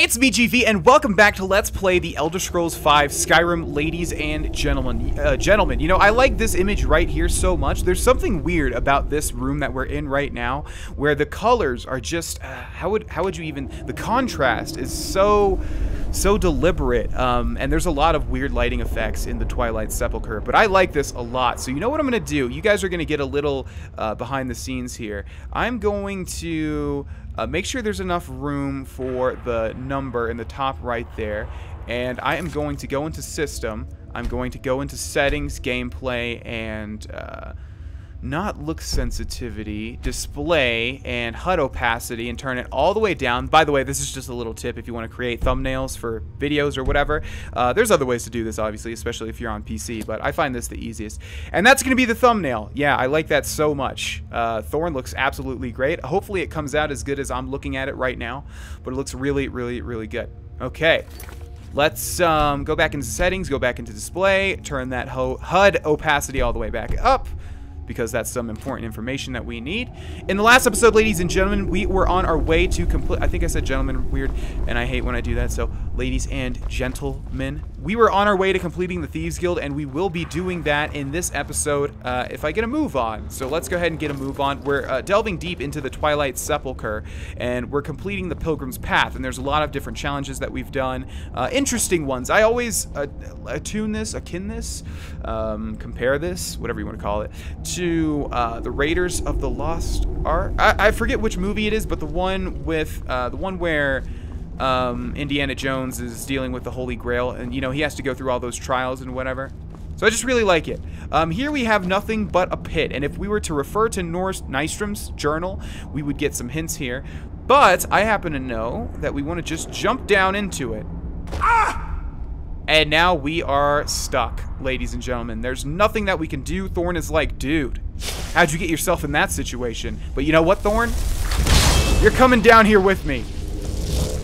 Hey, it's me, GV, and welcome back to Let's Play The Elder Scrolls V Skyrim, ladies and gentlemen. Uh, gentlemen, you know, I like this image right here so much. There's something weird about this room that we're in right now, where the colors are just, uh, how would how would you even, the contrast is so so deliberate, um, and there's a lot of weird lighting effects in the Twilight Sepulchre, but I like this a lot. So you know what I'm going to do? You guys are going to get a little uh, behind the scenes here. I'm going to uh, make sure there's enough room for the number in the top right there, and I am going to go into System, I'm going to go into Settings, Gameplay, and... Uh, not look sensitivity, display, and HUD opacity, and turn it all the way down. By the way, this is just a little tip if you want to create thumbnails for videos or whatever. Uh, there's other ways to do this, obviously, especially if you're on PC, but I find this the easiest. And that's going to be the thumbnail. Yeah, I like that so much. Uh, Thorn looks absolutely great. Hopefully it comes out as good as I'm looking at it right now, but it looks really, really, really good. Okay. Let's um, go back into settings, go back into display, turn that HUD opacity all the way back up because that's some important information that we need. In the last episode, ladies and gentlemen, we were on our way to complete. I think I said gentlemen weird, and I hate when I do that. So, ladies and gentlemen, we were on our way to completing the Thieves Guild, and we will be doing that in this episode uh, if I get a move on. So let's go ahead and get a move on. We're uh, delving deep into the Twilight Sepulchre, and we're completing the Pilgrim's Path, and there's a lot of different challenges that we've done. Uh, interesting ones. I always uh, attune this, akin this, um, compare this, whatever you want to call it, to uh, the Raiders of the Lost Ark. I, I, forget which movie it is, but the one with uh, the one where um, Indiana Jones is dealing with the Holy Grail, and you know he has to go through all those trials and whatever. So I just really like it. Um, here we have nothing but a pit, and if we were to refer to Norse Nystrom's journal, we would get some hints here. But I happen to know that we want to just jump down into it. Ah! And now we are stuck, ladies and gentlemen. There's nothing that we can do. Thorn is like, dude, how'd you get yourself in that situation? But you know what, Thorn? You're coming down here with me.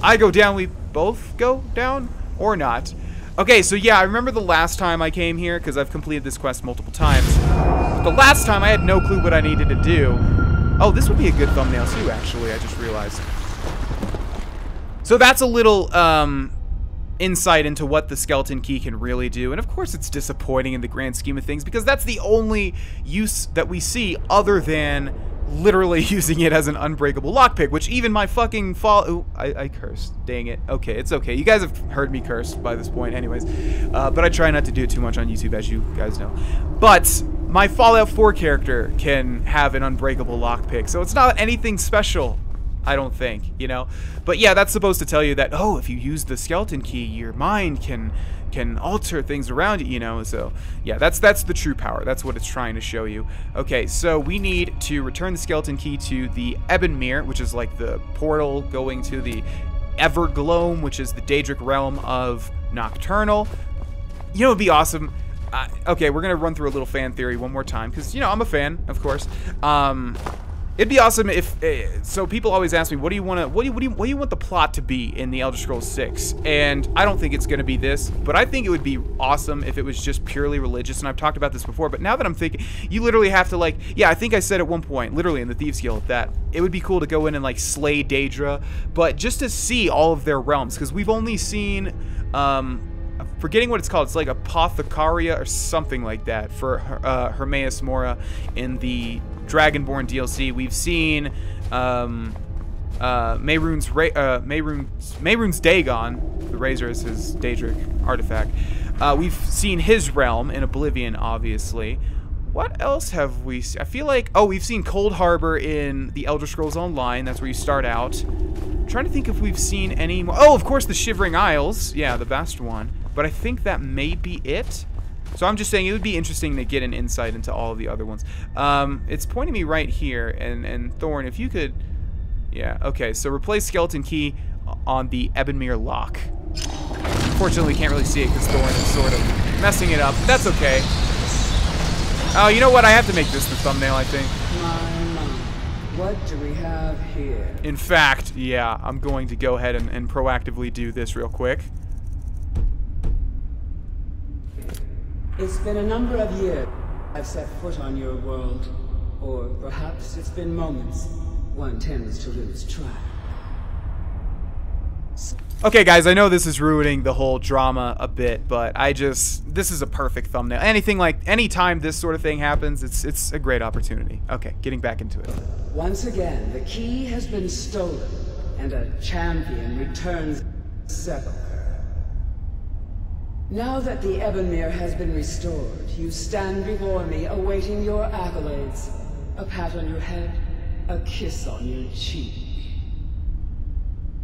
I go down, we both go down? Or not. Okay, so yeah, I remember the last time I came here, because I've completed this quest multiple times. But the last time I had no clue what I needed to do. Oh, this would be a good thumbnail too, actually, I just realized. So that's a little, um, insight into what the skeleton key can really do. And of course it's disappointing in the grand scheme of things because that's the only use that we see other than literally using it as an unbreakable lockpick, which even my fucking fall- Ooh, I, I cursed. Dang it. Okay, it's okay. You guys have heard me curse by this point anyways. Uh, but I try not to do it too much on YouTube, as you guys know. But my Fallout 4 character can have an unbreakable lockpick, so it's not anything special I don't think, you know? But yeah, that's supposed to tell you that, oh, if you use the skeleton key, your mind can can alter things around you, you know? So yeah, that's that's the true power. That's what it's trying to show you. Okay, so we need to return the skeleton key to the Ebonmere, which is like the portal going to the Evergloam, which is the Daedric realm of Nocturnal. You know, it'd be awesome. Uh, okay, we're gonna run through a little fan theory one more time because you know I'm a fan, of course. Um, It'd be awesome if uh, so. People always ask me, "What do you want to? What do you, what do you what do you want the plot to be in the Elder Scrolls 6?" And I don't think it's going to be this, but I think it would be awesome if it was just purely religious. And I've talked about this before, but now that I'm thinking, you literally have to like, yeah, I think I said at one point, literally in the Thieves Guild, that it would be cool to go in and like slay Daedra, but just to see all of their realms because we've only seen. Um, forgetting what it's called. It's like Apothecaria or something like that for uh, Hermaeus Mora in the Dragonborn DLC. We've seen um, uh, Mehrunes, Ra uh, Dagon. The Razor is his Daedric artifact. Uh, we've seen his realm in Oblivion, obviously. What else have we seen? I feel like... Oh, we've seen Coldharbour in the Elder Scrolls Online. That's where you start out. I'm trying to think if we've seen any more... Oh, of course, the Shivering Isles. Yeah, the best one. But I think that may be it. So I'm just saying it would be interesting to get an insight into all of the other ones. Um, it's pointing me right here, and, and Thorn, if you could... Yeah, okay, so replace Skeleton Key on the Ebonmere lock. Unfortunately, can't really see it because Thorn is sort of messing it up. But that's okay. Oh, you know what? I have to make this the thumbnail, I think. What do we have here? In fact, yeah, I'm going to go ahead and, and proactively do this real quick. It's been a number of years I've set foot on your world. Or perhaps it's been moments. One tends to lose track. Okay, guys, I know this is ruining the whole drama a bit, but I just this is a perfect thumbnail. Anything like anytime this sort of thing happens, it's it's a great opportunity. Okay, getting back into it. Once again, the key has been stolen, and a champion returns sepulchre. Now that the Ebonmere has been restored, you stand before me awaiting your accolades. A pat on your head, a kiss on your cheek.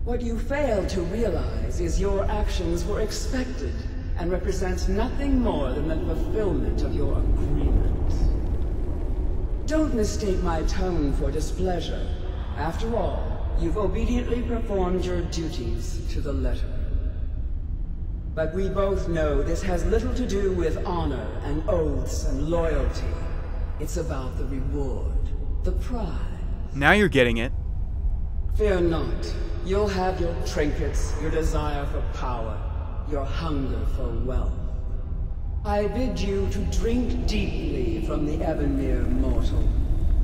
What you fail to realize is your actions were expected and represent nothing more than the fulfillment of your agreement. Don't mistake my tone for displeasure. After all, you've obediently performed your duties to the letter. But we both know this has little to do with honor and oaths and loyalty. It's about the reward, the prize. Now you're getting it. Fear not. You'll have your trinkets, your desire for power, your hunger for wealth. I bid you to drink deeply from the Ebonmere mortal,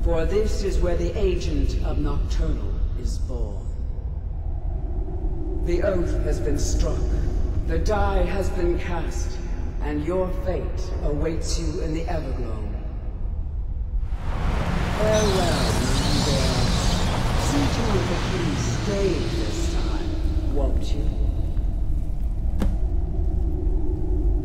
for this is where the agent of Nocturnal is born. The oath has been struck, the die has been cast, and your fate awaits you in the Evergloam. Farewell, See to it that you stay this time, won't you?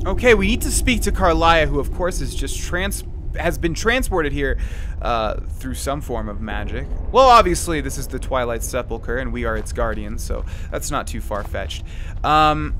Okay, we need to speak to Karliah, who of course is just trans has been transported here uh, through some form of magic. Well, obviously, this is the Twilight Sepulchre, and we are its guardians, so that's not too far-fetched. Um,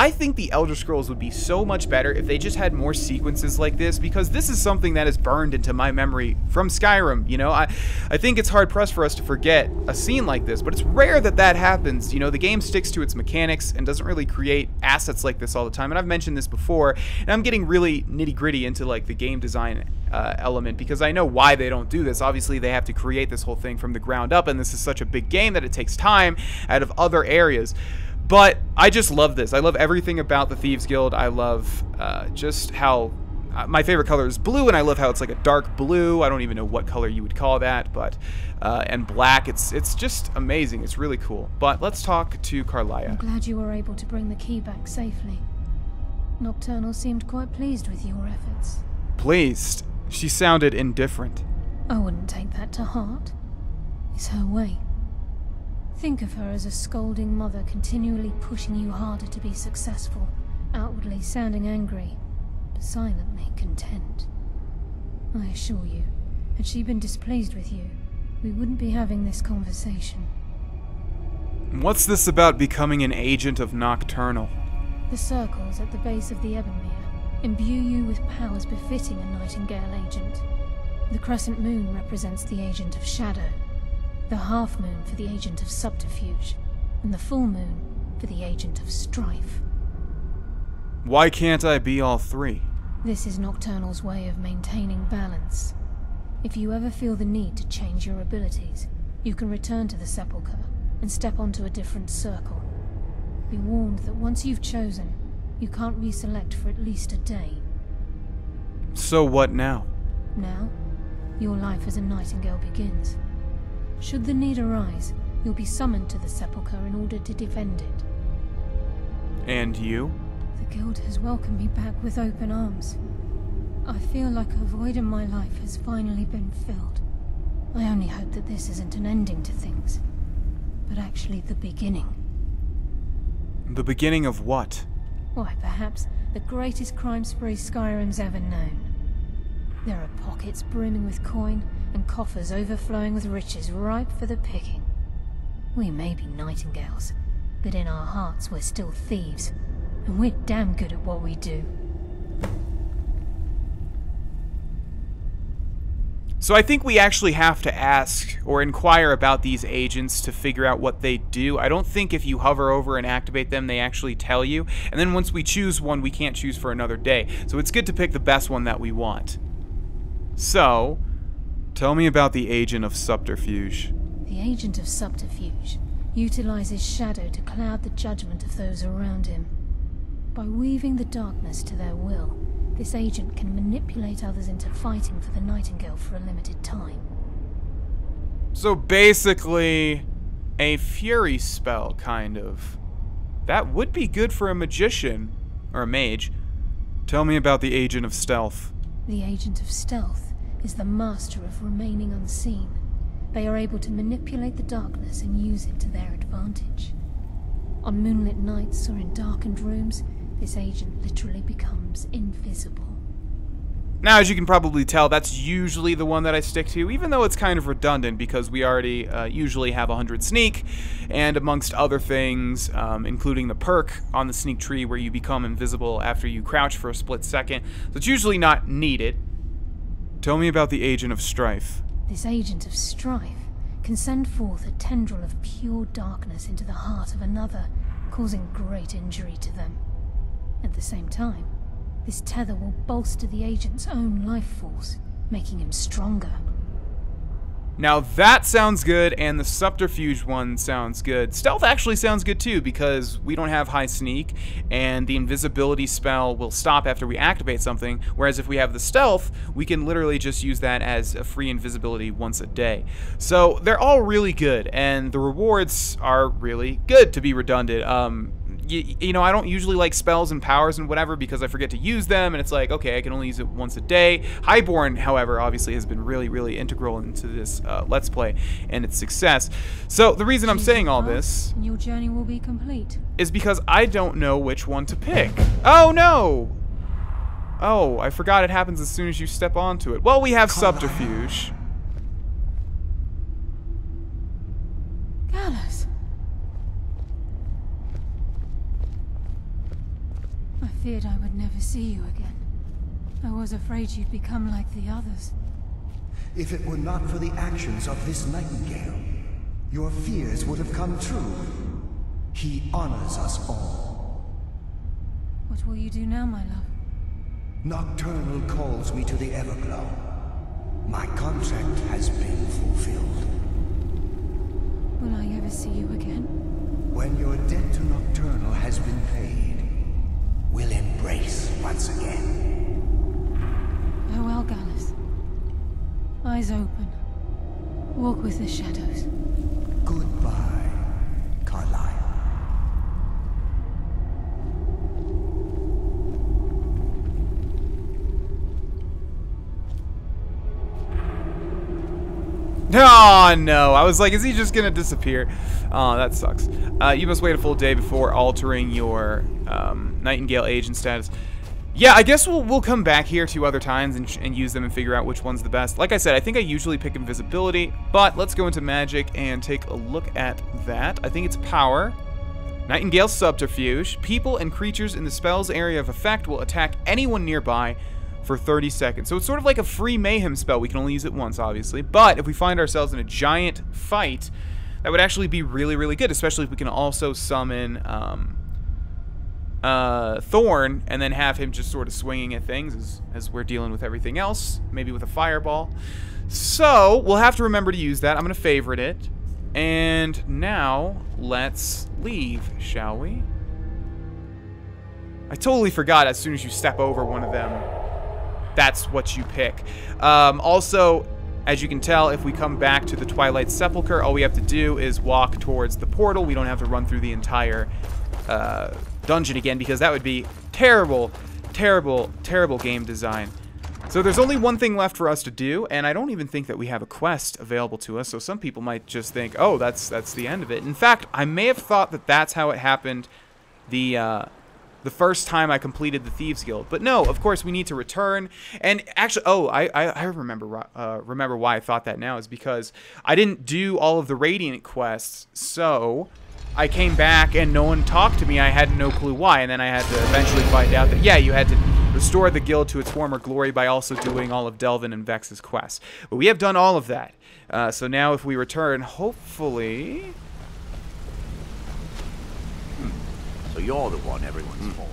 I think the Elder Scrolls would be so much better if they just had more sequences like this because this is something that is burned into my memory from Skyrim. You know, I, I think it's hard pressed for us to forget a scene like this, but it's rare that that happens. You know, the game sticks to its mechanics and doesn't really create assets like this all the time. And I've mentioned this before, and I'm getting really nitty gritty into like the game design uh, element because I know why they don't do this. Obviously, they have to create this whole thing from the ground up, and this is such a big game that it takes time out of other areas. But I just love this. I love everything about the Thieves Guild. I love uh, just how uh, my favorite color is blue, and I love how it's like a dark blue. I don't even know what color you would call that, but uh, and black. It's it's just amazing. It's really cool. But let's talk to Karliah. I'm glad you were able to bring the key back safely. Nocturnal seemed quite pleased with your efforts. Pleased? She sounded indifferent. I wouldn't take that to heart. It's her way. Think of her as a scolding mother continually pushing you harder to be successful, outwardly sounding angry, but silently content. I assure you, had she been displeased with you, we wouldn't be having this conversation. What's this about becoming an agent of Nocturnal? The circles at the base of the Ebonmere imbue you with powers befitting a Nightingale agent. The crescent moon represents the agent of Shadow, the half moon for the agent of subterfuge, and the full moon for the agent of strife. Why can't I be all three? This is Nocturnal's way of maintaining balance. If you ever feel the need to change your abilities, you can return to the Sepulchre and step onto a different circle. Be warned that once you've chosen, you can't reselect for at least a day. So what now? Now, your life as a Nightingale begins. Should the need arise, you'll be summoned to the Sepulchre in order to defend it. And you? The Guild has welcomed me back with open arms. I feel like a void in my life has finally been filled. I only hope that this isn't an ending to things, but actually the beginning. The beginning of what? Why, perhaps the greatest crime spree Skyrim's ever known. There are pockets brimming with coin, and coffers overflowing with riches ripe for the picking. We may be nightingales, but in our hearts we're still thieves, and we're damn good at what we do. So I think we actually have to ask or inquire about these agents to figure out what they do. I don't think if you hover over and activate them, they actually tell you. And then once we choose one, we can't choose for another day. So it's good to pick the best one that we want. So, Tell me about the Agent of Subterfuge. The Agent of Subterfuge utilizes shadow to cloud the judgment of those around him. By weaving the darkness to their will, this agent can manipulate others into fighting for the Nightingale for a limited time. So basically, a fury spell, kind of. That would be good for a magician. Or a mage. Tell me about the Agent of Stealth. The Agent of Stealth is the master of remaining unseen. They are able to manipulate the darkness and use it to their advantage. On moonlit nights or in darkened rooms, this agent literally becomes invisible. Now, as you can probably tell, that's usually the one that I stick to, even though it's kind of redundant because we already uh, usually have 100 sneak, and amongst other things, um, including the perk on the sneak tree where you become invisible after you crouch for a split second, so it's usually not needed. Tell me about the Agent of Strife. This agent of strife can send forth a tendril of pure darkness into the heart of another, causing great injury to them. At the same time, this tether will bolster the agent's own life force, making him stronger. Now that sounds good, and the subterfuge one sounds good. Stealth actually sounds good too, because we don't have high sneak, and the invisibility spell will stop after we activate something, whereas if we have the stealth, we can literally just use that as a free invisibility once a day. So they're all really good, and the rewards are really good to be redundant. Um, you, you, know, I don't usually like spells and powers and whatever because I forget to use them, and it's like, okay, I can only use it once a day. Highborn, however, obviously has been really, really integral into this uh, Let's Play and its success. So the reason I'm saying all this... Your journey will be complete. ...is because I don't know which one to pick. Oh, no! Oh, I forgot it happens as soon as you step onto it. Well, we have Subterfuge. Gallus. I feared I would never see you again. I was afraid you'd become like the others. If it were not for the actions of this Nightingale, your fears would have come true. He honors us all. What will you do now, my love? Nocturnal calls me to the Evergloam. My contract has been fulfilled. Will I ever see you again? When your debt to Nocturnal has been paid, we'll embrace once again. Farewell, Gallus. Eyes open. Walk with the shadows. Goodbye, Oh, no. I was like, is he just going to disappear? Oh, that sucks. Uh, you must wait a full day before altering your um, Nightingale agent status. Yeah, I guess we'll, we'll come back here two other times and, and use them and figure out which one's the best. Like I said, I think I usually pick invisibility, but let's go into magic and take a look at that. I think it's power. Nightingale subterfuge. People and creatures in the spell's area of effect will attack anyone nearby for 30 seconds. So it's sort of like a free mayhem spell. We can only use it once, obviously. But if we find ourselves in a giant fight, that would actually be really, really good, especially if we can also summon um, uh, Thorn and then have him just sort of swinging at things as, as we're dealing with everything else, maybe with a fireball. So we'll have to remember to use that. I'm going to favorite it. And now let's leave, shall we? I totally forgot as soon as you step over one of them that's what you pick. Um, also, as you can tell, if we come back to the Twilight Sepulchre, all we have to do is walk towards the portal. We don't have to run through the entire uh, dungeon again because that would be terrible, terrible, terrible game design. So there's only one thing left for us to do, and I don't even think that we have a quest available to us, so some people might just think, oh, that's that's the end of it. In fact, I may have thought that that's how it happened the uh, the first time I completed the Thieves Guild. But no, of course, we need to return. And actually, oh, I, I, I remember uh, remember why I thought that now is because I didn't do all of the Radiant quests, so I came back and no one talked to me. I had no clue why, and then I had to eventually find out that, yeah, you had to restore the guild to its former glory by also doing all of Delvin and Vex's quests. But we have done all of that. Uh, so now if we return, hopefully... So you're the one everyone's Hmm. for.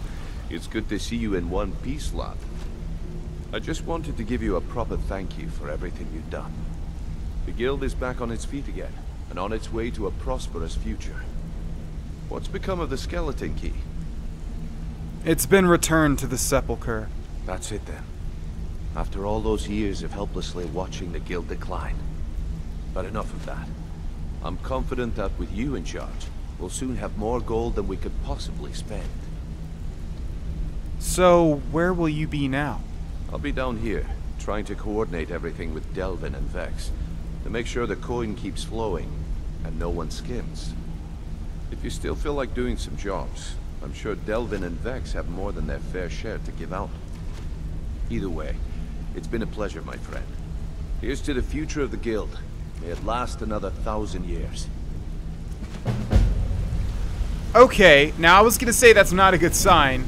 It's good to see you in one piece, lad. I just wanted to give you a proper thank you for everything you've done. The guild is back on its feet again, and on its way to a prosperous future. What's become of the skeleton key? It's been returned to the Sepulchre. That's it then. After all those years of helplessly watching the guild decline. But enough of that. I'm confident that with you in charge, we'll soon have more gold than we could possibly spend. So, where will you be now? I'll be down here, trying to coordinate everything with Delvin and Vex, to make sure the coin keeps flowing, and no one skims. If you still feel like doing some jobs, I'm sure Delvin and Vex have more than their fair share to give out. Either way, it's been a pleasure, my friend. Here's to the future of the Guild. May it last another thousand years. Okay, now I was gonna say that's not a good sign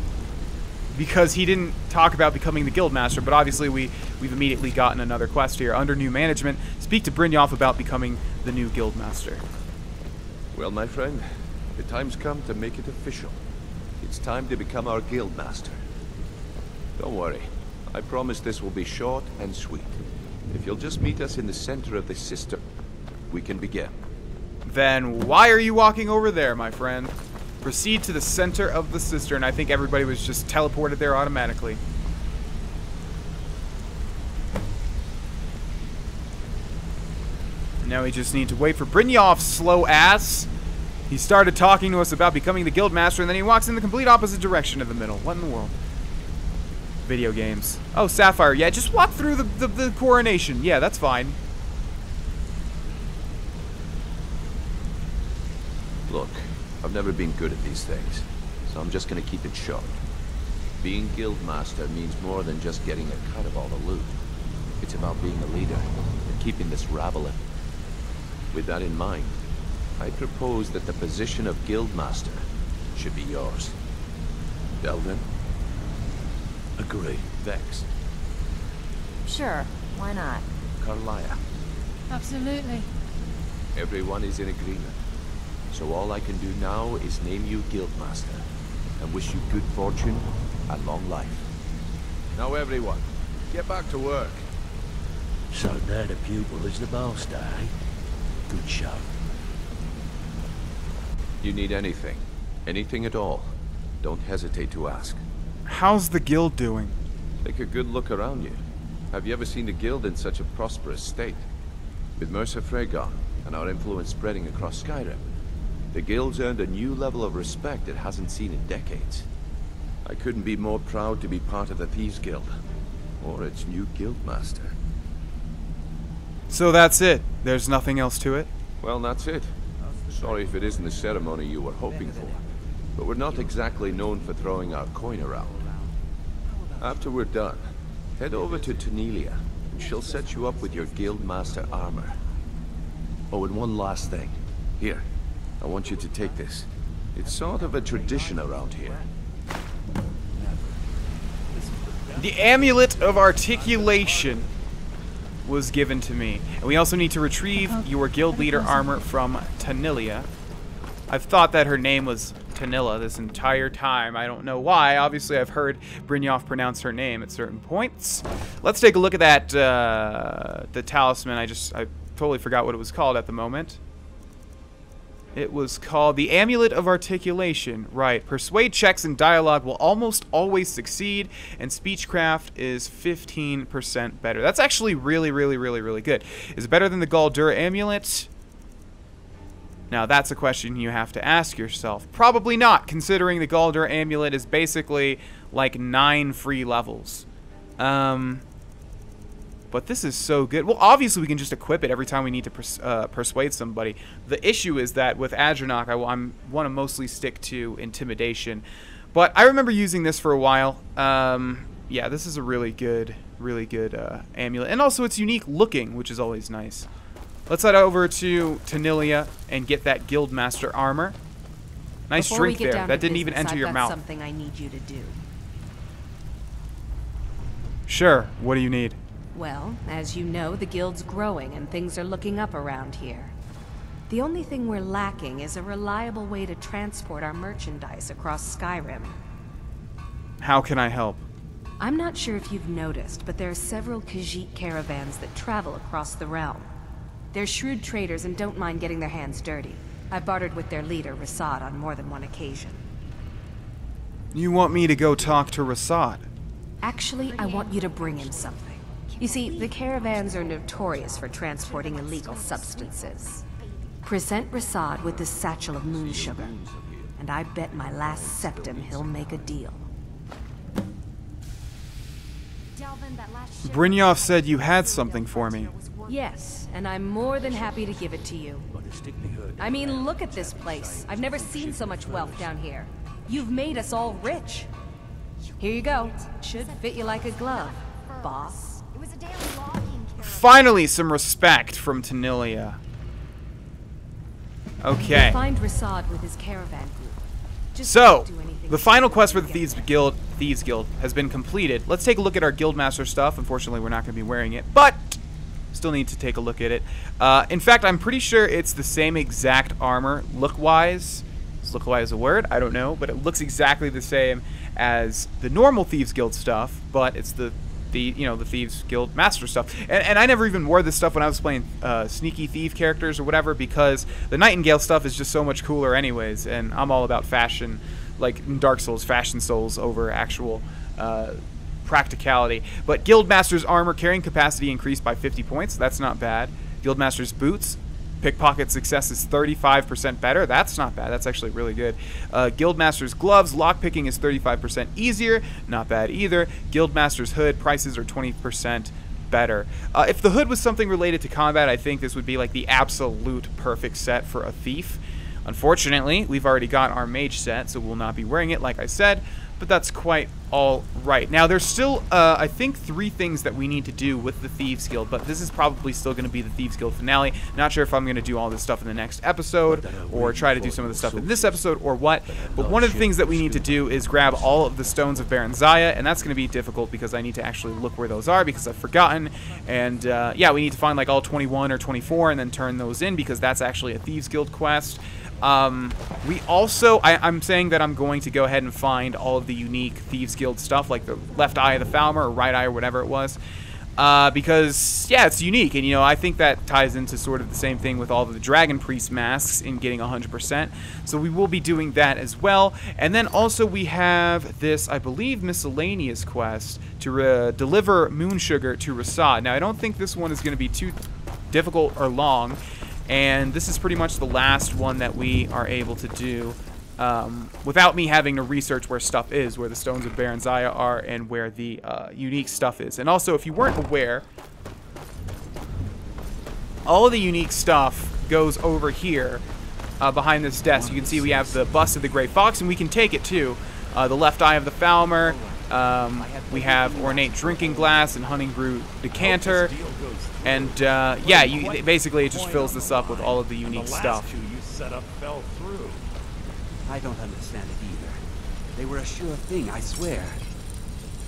because he didn't talk about becoming the guild master, but obviously we we've immediately gotten another quest here under new management. Speak to Brynjolf about becoming the new guild master. Well, my friend, the time's come to make it official. It's time to become our guild master. Don't worry. I promise this will be short and sweet. If you'll just meet us in the center of the cistern, we can begin. Then why are you walking over there, my friend? Proceed to the center of the cistern. I think everybody was just teleported there automatically. Now we just need to wait for Brynjolf's slow ass. He started talking to us about becoming the guild master, and then he walks in the complete opposite direction of the middle. What in the world? Video games. Oh, Sapphire. Yeah, just walk through the, the, the coronation. Yeah, that's fine. Look, I've never been good at these things, so I'm just gonna keep it short. Being guildmaster means more than just getting a cut of all the loot. It's about being a leader and keeping this rabble in. With that in mind, I propose that the position of guildmaster should be yours. Delvin? Agree. Vex? Sure, why not? Karliah? Absolutely. Everyone is in agreement. So all I can do now is name you Guildmaster, and wish you good fortune and long life. Now everyone, get back to work. So now the pupil is the master, eh? Good show. You need anything, anything at all, don't hesitate to ask. How's the guild doing? Take a good look around you. Have you ever seen the guild in such a prosperous state? With Mercer Frey gone, and our influence spreading across Skyrim, the guild's earned a new level of respect it hasn't seen in decades. I couldn't be more proud to be part of the Thieves Guild, or its new guildmaster. So that's it. There's nothing else to it. Well, that's it. Sorry if it isn't the ceremony you were hoping for, but we're not exactly known for throwing our coin around. After we're done, head over to Tonilia, and she'll set you up with your guildmaster armor. Oh, and one last thing. Here, I want you to take this. It's sort of a tradition around here. The Amulet of Articulation was given to me. And we also need to retrieve your guild leader armor from Tonilia. I've thought that her name was Tanilla this entire time. I don't know why. Obviously, I've heard Brynjolf pronounce her name at certain points. Let's take a look at that, uh, the talisman. I just, I totally forgot what it was called at the moment. It was called the Amulet of Articulation. Right. Persuade checks and dialogue will almost always succeed, and speechcraft is 15% better. That's actually really, really, really, really good. Is it better than the Gauldur Amulet? Now, that's a question you have to ask yourself. Probably not, considering the Gauldur Amulet is basically like nine free levels. Um, but this is so good. Well, obviously we can just equip it every time we need to pers uh, persuade somebody. The issue is that with Adranok, I, I'm want to mostly stick to intimidation. But I remember using this for a while. Um, yeah, this is a really good, really good uh, amulet. And also it's unique looking, which is always nice. Let's head over to Tonilia and get that Guildmaster armor. Nice Before drink there. That didn't even enter I've your mouth. something I need you to do. Sure. What do you need? Well, as you know, the guild's growing and things are looking up around here. The only thing we're lacking is a reliable way to transport our merchandise across Skyrim. How can I help? I'm not sure if you've noticed, but there are several Khajiit caravans that travel across the realm. They're shrewd traders and don't mind getting their hands dirty. I've bartered with their leader, Ri'saad, on more than one occasion. You want me to go talk to Ri'saad? Actually, I want you to bring him something. You see, the caravans are notorious for transporting illegal substances. Present Ri'saad with this satchel of moon sugar, and I bet my last septim he'll make a deal. Brynjolf said you had something for me. Yes, and I'm more than happy to give it to you. I mean, look at this place. I've never seen so much wealth down here. You've made us all rich. Here you go. Should fit you like a glove, boss. Finally, some respect from Tonilia. Okay. Find Ri'saad with his caravan group. Just So, don't do anything the final quest for the Thieves. Guild, Thieves Guild has been completed. Let's take a look at our Guildmaster stuff. Unfortunately, we're not going to be wearing it, but still need to take a look at it. Uh, in fact, I'm pretty sure it's the same exact armor look-wise. Is look-wise a word? I don't know, but it looks exactly the same as the normal Thieves Guild stuff, but it's the the you know the Thieves Guild Master stuff. And, and I never even wore this stuff when I was playing uh, sneaky thief characters or whatever because the Nightingale stuff is just so much cooler anyways, and I'm all about fashion, like Dark Souls, fashion souls over actual. Uh, practicality. But Guildmaster's armor carrying capacity increased by 50 points. That's not bad. Guildmaster's boots, pickpocket success is 35% better. That's not bad. That's actually really good. Uh, Guildmaster's gloves, lockpicking is 35% easier. Not bad either. Guildmaster's hood, prices are 20% better. Uh, if the hood was something related to combat, I think this would be like the absolute perfect set for a thief. Unfortunately, we've already got our mage set, so we'll not be wearing it, like I said, but that's quite all right. Now, there's still, uh, I think, three things that we need to do with the Thieves Guild, but this is probably still going to be the Thieves Guild finale. Not sure if I'm going to do all this stuff in the next episode, or try to do some of the stuff in this episode, or what, but one of the things that we need to do is grab all of the Stones of Barenziah, and that's going to be difficult because I need to actually look where those are because I've forgotten, and uh, yeah, we need to find like all 21 or 24 and then turn those in because that's actually a Thieves Guild quest. Um, we also, I, I'm saying that I'm going to go ahead and find all of the unique Thieves Guild stuff, like the left eye of the Falmer or right eye or whatever it was. Uh, because, yeah, it's unique, and, you know, I think that ties into sort of the same thing with all of the Dragon Priest masks in getting 100%. So we will be doing that as well. And then also we have this, I believe, miscellaneous quest to deliver Moon Sugar to Ri'saad. Now, I don't think this one is going to be too difficult or long and this is pretty much the last one that we are able to do um, without me having to research where stuff is, where the Stones of Barenziah are, and where the uh, unique stuff is. And also, if you weren't aware, all of the unique stuff goes over here uh, behind this desk. You can see we have the bust of the Grey Fox, and we can take it too. Uh, the left eye of the Falmer. Um, we have ornate drinking glass and hunting brew decanter. And uh, yeah, you, basically it just fills this up with all of the unique stuff. you set up fell through. I don't understand it either. They were a sure thing, I swear.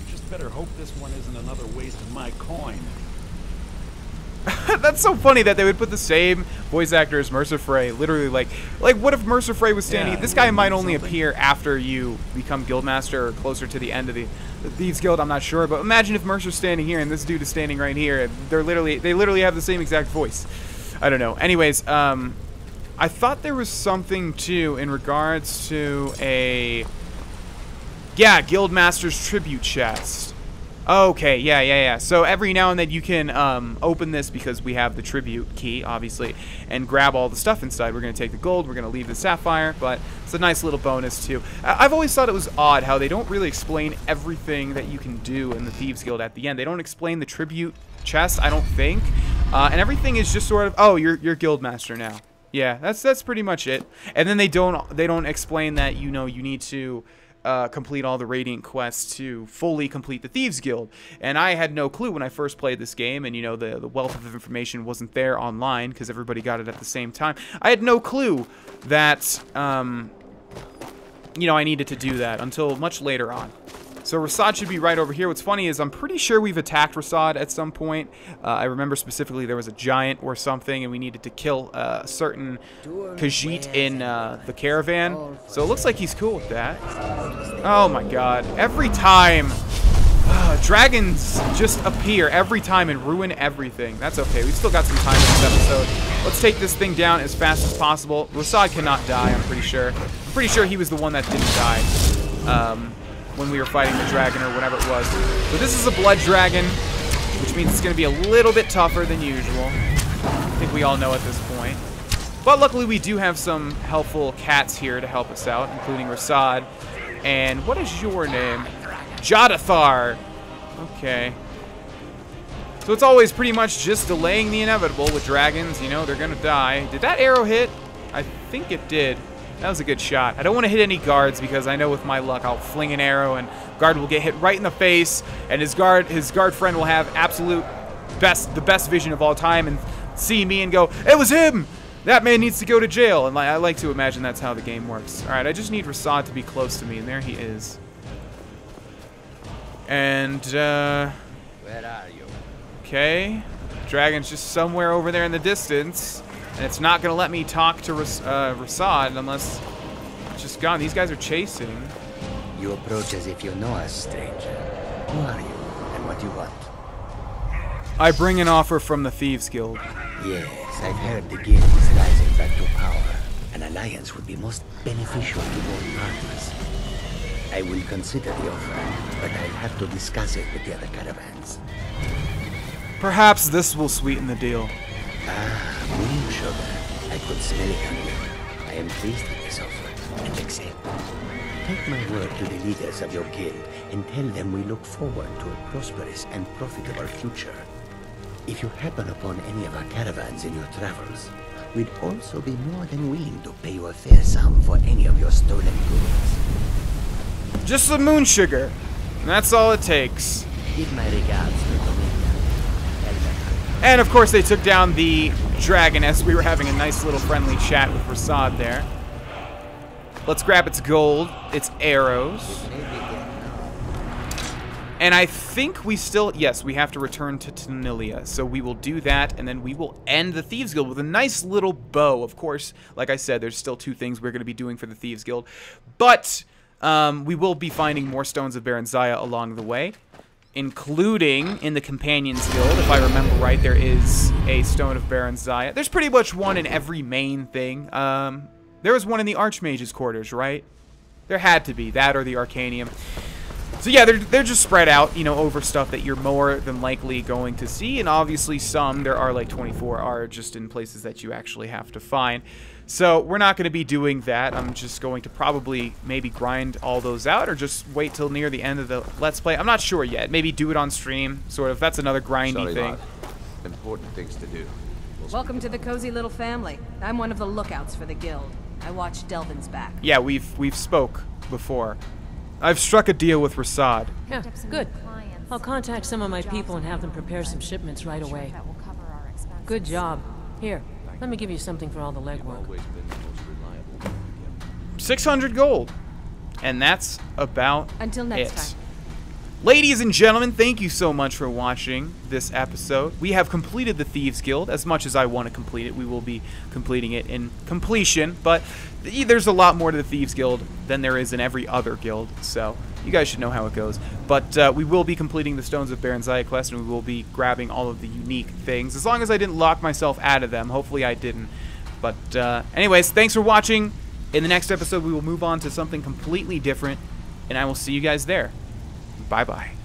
You just better hope this one isn't another waste of my coin. That's so funny that they would put the same voice actor as Mercer Frey. Literally, like, like what if Mercer Frey was standing? Yeah, this guy might only something? appear after you become Guildmaster or closer to the end of the, the Thieves Guild. I'm not sure, but imagine if Mercer's standing here and this dude is standing right here. They're literally, they literally have the same exact voice. I don't know. Anyways, um, I thought there was something too in regards to a, yeah, Guildmaster's tribute chest. Okay, yeah, yeah, yeah. So every now and then you can um, open this because we have the tribute key, obviously, and grab all the stuff inside. We're going to take the gold, we're going to leave the sapphire, but it's a nice little bonus too. I've always thought it was odd how they don't really explain everything that you can do in the Thieves Guild at the end. They don't explain the tribute chest, I don't think, uh, and everything is just sort of, oh, you're you're Guildmaster now. Yeah, that's that's pretty much it. And then they don't they don't explain that you know you need to uh, complete all the Radiant quests to fully complete the Thieves Guild. And I had no clue when I first played this game, and you know the the wealth of information wasn't there online because everybody got it at the same time. I had no clue that um, you know I needed to do that until much later on. So Ri'saad should be right over here. What's funny is I'm pretty sure we've attacked Ri'saad at some point. Uh, I remember specifically there was a giant or something, and we needed to kill uh, a certain Khajiit in uh, the caravan. So it looks like he's cool with that. Oh my god. Every time, uh, dragons just appear every time and ruin everything. That's okay. We've still got some time in this episode. Let's take this thing down as fast as possible. Ri'saad cannot die, I'm pretty sure. I'm pretty sure he was the one that didn't die. Um, when we were fighting the dragon or whatever it was. But this is a blood dragon, which means it's going to be a little bit tougher than usual. I think we all know at this point. But luckily we do have some helpful cats here to help us out, including Ri'saad. And what is your name? Jadathar. Okay. So it's always pretty much just delaying the inevitable with dragons. You know, they're going to die. Did that arrow hit? I think it did. That was a good shot. I don't want to hit any guards because I know with my luck I'll fling an arrow and guard will get hit right in the face and his guard his guard friend will have absolute best the best vision of all time and see me and go, "It was him." That man needs to go to jail. And I like to imagine that's how the game works. All right, I just need Ri'saad to be close to me and there he is. And uh Where are you? Okay. Dragon's just somewhere over there in the distance. And it's not going to let me talk to Ras uh, Ri'saad unless it's just gone. These guys are chasing. You approach as if you know us, stranger. Who are you, and what do you want? I bring an offer from the Thieves Guild. Yes, I've heard the guild is rising back to power. An alliance would be most beneficial to both parties. I will consider the offer, but I'll have to discuss it with the other caravans. Perhaps this will sweeten the deal. Ah, moon sugar. I could smell it on you. I am pleased with this offer, and accept. Take my word to the leaders of your guild and tell them we look forward to a prosperous and profitable future. If you happen upon any of our caravans in your travels, we'd also be more than willing to pay you a fair sum for any of your stolen goods. Just the moon sugar. And that's all it takes. Give my regards to Dominia. Tell them And of course, they took down the Dragoness. we were having a nice little friendly chat with Ri'saad there. Let's grab its gold, its arrows. And I think we still, yes, we have to return to Tonilia. So we will do that, and then we will end the Thieves Guild with a nice little bow. Of course, like I said, there's still two things we're going to be doing for the Thieves Guild. But um, we will be finding more Stones of Barenziah along the way, including in the Companions Guild. If I remember right, there is a Stone of Barenziah. There's pretty much one in every main thing. Um, there was one in the Archmage's quarters, right? There had to be. That or the Arcanaeum. So yeah, they're, they're just spread out, you know, over stuff that you're more than likely going to see. And obviously some, there are like 24, are just in places that you actually have to find. So we're not going to be doing that. I'm just going to probably maybe grind all those out or just wait till near the end of the Let's Play. I'm not sure yet. Maybe do it on stream, sort of. That's another grindy Sorry, thing. lad. Important things to do. We'll Welcome to the cozy little family. I'm one of the lookouts for the guild. I watch Delvin's back. Yeah, we've we've spoke before. I've struck a deal with Ri'saad. Yeah, good. I'll contact some of my people and have them prepare some shipments right away. Good job. Here, let me give you something for all the legwork. always been the most reliable. 600 gold. And that's about Until next it. time. Ladies and gentlemen, thank you so much for watching this episode. We have completed the Thieves Guild. As much as I want to complete it, we will be completing it in completion. But there's a lot more to the Thieves Guild than there is in every other guild. So you guys should know how it goes. But uh, we will be completing the Stones of Baron quest, and we will be grabbing all of the unique things. As long as I didn't lock myself out of them. Hopefully I didn't. But uh, anyways, thanks for watching. In the next episode, we will move on to something completely different. And I will see you guys there. Bye bye.